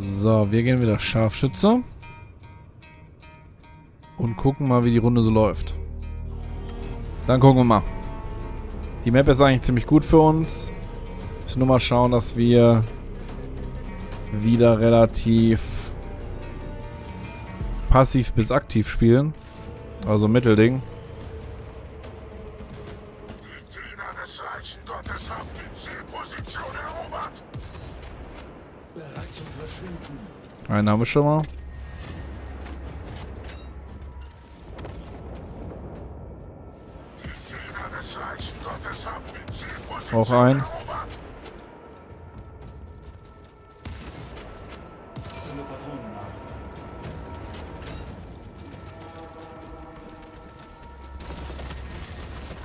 So, wir gehen wieder Scharfschütze. Und gucken mal, wie die Runde so läuft. Dann gucken wir mal. Die Map ist eigentlich ziemlich gut für uns. Müssen nur mal schauen, dass wir wieder relativ passiv bis aktiv spielen. Also Mittelding. Einen haben wir schon mal. Auch ein.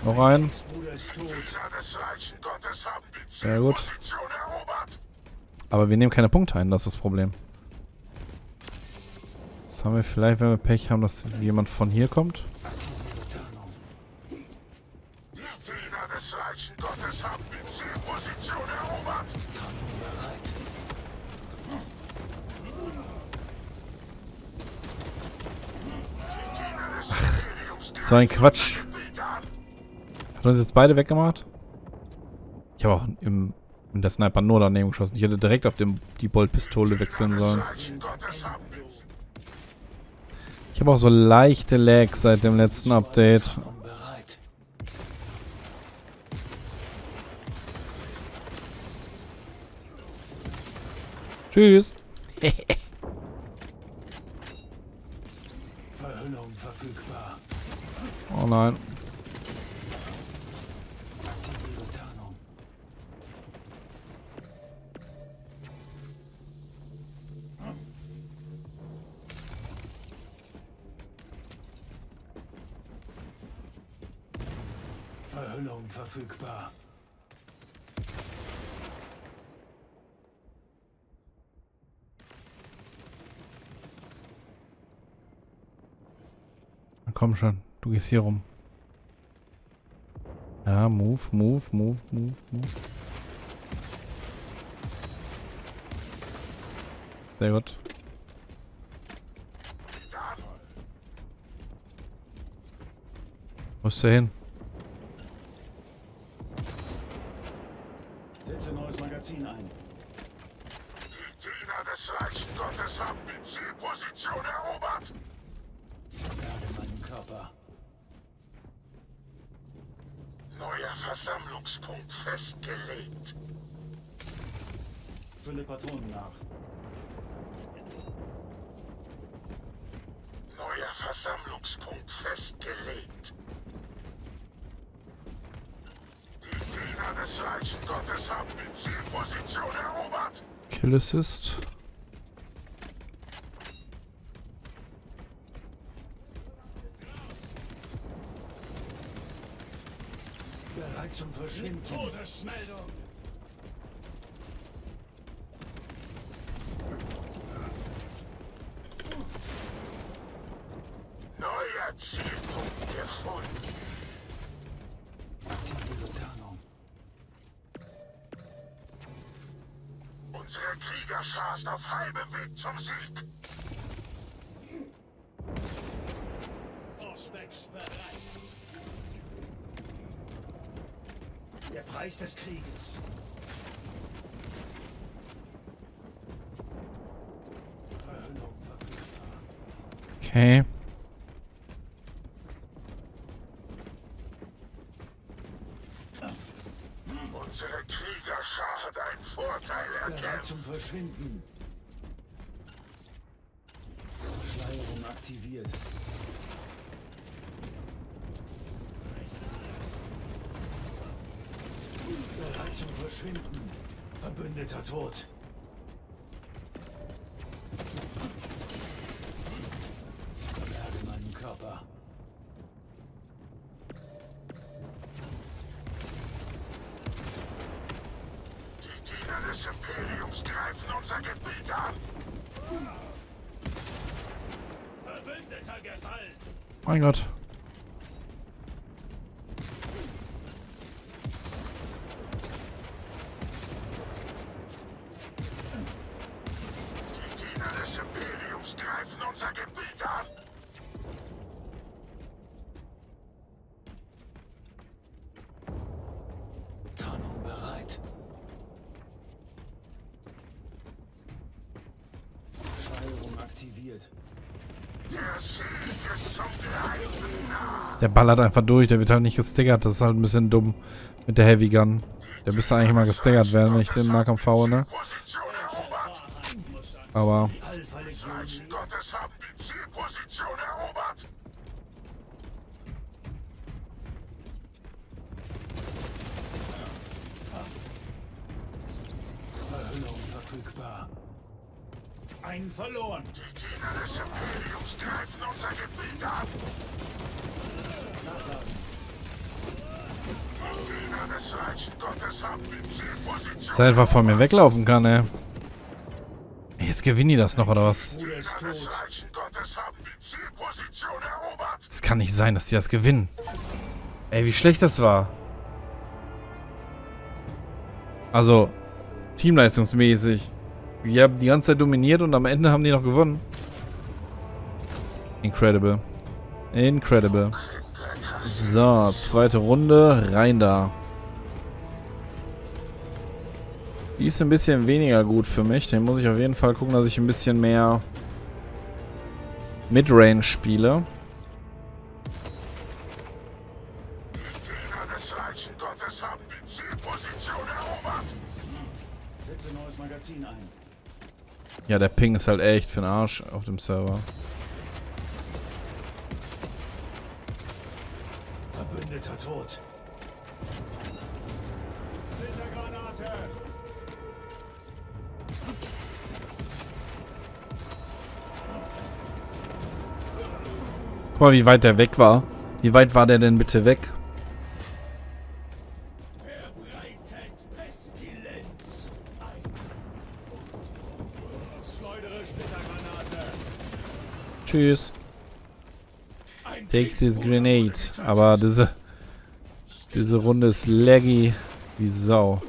Noch die Sehr gut. Aber wir nehmen keine Punkte ein, das ist das Problem. Jetzt haben wir vielleicht, wenn wir Pech haben, dass jemand von hier kommt. Die Diener des So ein Quatsch. Hat uns jetzt beide weggemacht? Ich habe auch im, in der Sniper nur daneben geschossen. Ich hätte direkt auf dem, die Boltpistole wechseln sollen. Die Ich habe auch so leichte Lags seit dem letzten Update. Tschüss. Verhüllung verfügbar. Oh nein. Verhüllung verfügbar. Komm schon. Du gehst hier rum. Ja, move, move, move, move, move. Sehr gut. Wo ist der hin? Neues Magazin ein. Die Diener des Reichen Gottes haben die Zielposition erobert. Berge meinen Körper. Neuer Versammlungspunkt festgelegt. Fülle Patronen nach. Neuer Versammlungspunkt festgelegt. Die Diener des Reichen Gottes haben die Zielposition erobert. Kill Assist. Bereit zum Verschwinden. Todesmeldung. Unsere Kriegerschar ist auf halbem Weg zum Sieg. Auspex bereit. Der Preis des Krieges. Verhüllung verfügbar. Okay. Unsere Kriegerschar hat einen Vorteil Bereit zum. Verschwinden. Verschleierung aktiviert. Bereit zum Verschwinden. Verbündeter tot. Mein Gott. unser Gebiet an. Tarnung bereit. Steuerung aktiviert. Der ballert einfach durch, der wird halt nicht gestickert. Das ist halt ein bisschen dumm mit der Heavy Gun. Der müsste eigentlich mal gestickert werden, wenn ich den Nahkampf haue, ne? Aber Alpha-Legion Zeichen Gottes haben die Zielposition erobert. Verhüllung verfügbar. Ein verloren. Die Diener des Imperiums greifen unser Gebiet an. Die Diener des Reichen Gottes haben die Zielposition dass er einfach von mir weglaufen kann, ey. Ey, Jetzt gewinnen die das noch, oder was? Es kann nicht sein, dass die das gewinnen. Ey, wie schlecht das war. Also, teamleistungsmäßig. Die haben die ganze Zeit dominiert und am Ende haben die noch gewonnen. Incredible. Incredible. So, zweite Runde. Rein da. Die ist ein bisschen weniger gut für mich. Den muss ich auf jeden Fall gucken, dass ich ein bisschen mehr Midrange spiele. Ja, der Ping ist halt echt für den Arsch auf dem Server. Verbündeter tot. Guck mal, wie weit der weg war. Wie weit war der denn bitte weg? Tschüss. Take this grenade. Aber diese, diese Runde ist laggy wie Sau.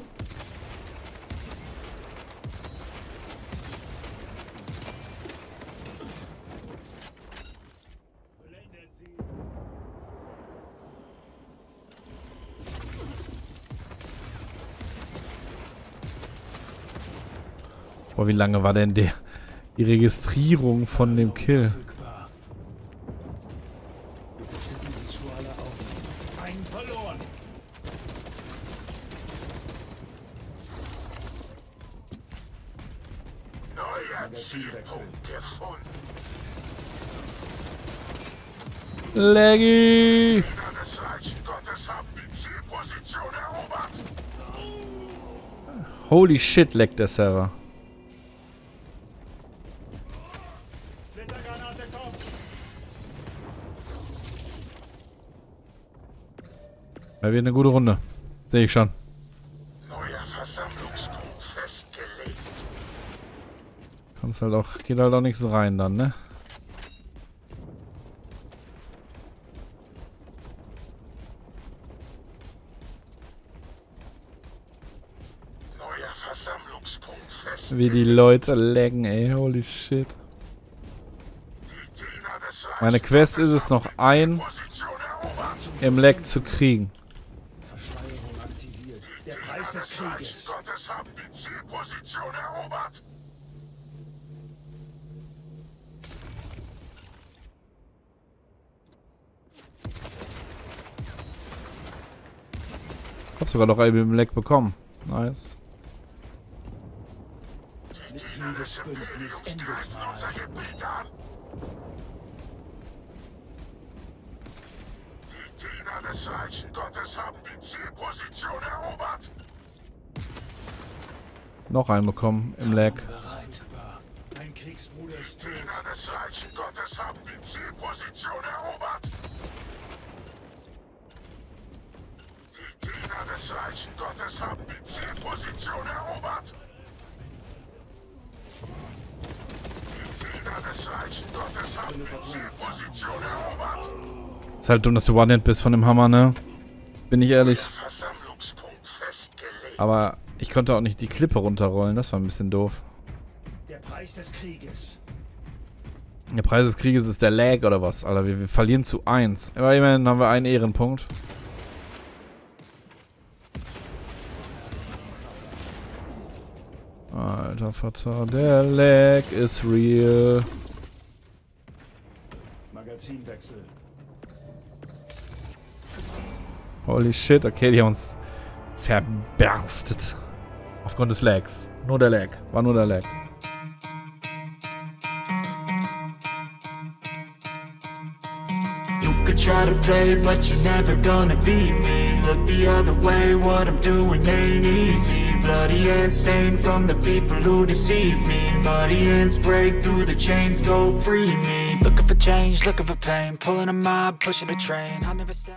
Boah, wie lange war denn der, die Registrierung von dem Kill? verfügbar. Bitte stecken Sie es vor alle Augen. Ein verloren. Neuer Reichen Gottes haben die Zielposition erobert. Holy shit, leckt der Server. Ja, wird eine gute Runde. Sehe ich schon. Kannst halt auch, geht halt auch nichts rein dann, ne? Neuer Versammlungspunkt Wie die Leute laggen, ey. Holy shit. Meine Quest ist es noch ein im Lag zu kriegen. Verschleierung aktiviert. Der Preis des Krieges. Gottes haben die Zielposition erobert. Sogar noch im Lag bekommen. Nice. Die Diener des Reichen Gottes haben die Zielposition erobert. Noch einen bekommen im Lag. Kriegsbruder ist. Diener des Reichen Gottes haben die Zielposition erobert. Die Diener des Reichen Gottes haben die Zielposition erobert. Die Diener des Reichen Gottes haben die Zielposition erobert. Ist halt dumm, dass du One-Hit bist von dem Hammer, ne? Bin ich ehrlich. Aber ich konnte auch nicht die Klippe runterrollen. Das war ein bisschen doof. Der Preis des Krieges. Der Preis des Krieges ist der Lag oder was, Alter. Wir, wir verlieren zu 1. Aber immerhin haben wir einen Ehrenpunkt. Alter Vater, der Lag ist real. Magazinwechsel. Holy shit, okay, die haben uns zerberstet. Aufgrund des Lags. Nur der Lag. War nur der Lag. Try to play, but you're never gonna beat me. Look the other way, what I'm doing ain't easy. Bloody hands stained from the people who deceive me. Muddy hands break through the chains, go free me. Looking for change, looking for pain. Pulling a mob, pushing a train. I'll never stop.